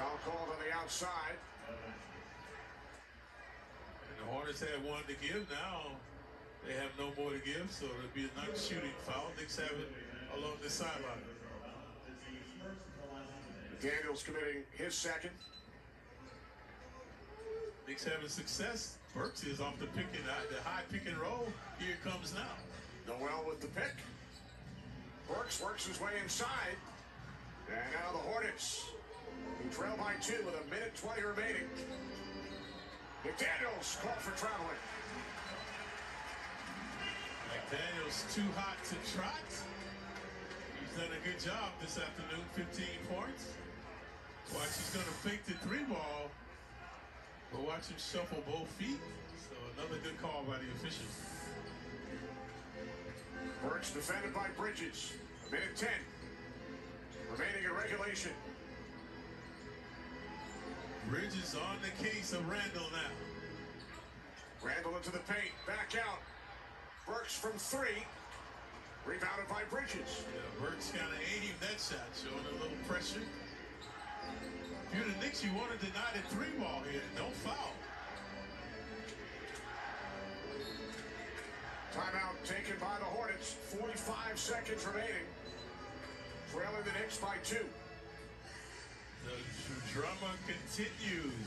Foul called on the outside. And the Hornets had one to give. Now they have no more to give, so it'll be a non-shooting foul. Knicks have it along the sideline. Daniels committing his second. Knicks having success. Burks is off the pick and uh, the high pick and roll. Here it comes now. Noel with the pick. Burks works his way inside. And now the Hornets, trail by two with a minute 20 remaining. McDaniels called for traveling. McDaniel's too hot to trot. He's done a good job this afternoon, 15 points. Watch, he's going to fake the three ball, but watch him shuffle both feet. So another good call by the officials. Burks defended by Bridges. A minute 10. Remaining in regulation. Bridges on the case of Randle now. Randle into the paint. Back out. Burks from three. Rebounded by Bridges. Yeah, Burks kind of ate him that shot, showing a little pressure. If you're the Knicks, you want to deny the three ball here. Don't foul. Timeout taken by the Hornets. 45 seconds remaining. Trailing the Knicks by two. Drama continues.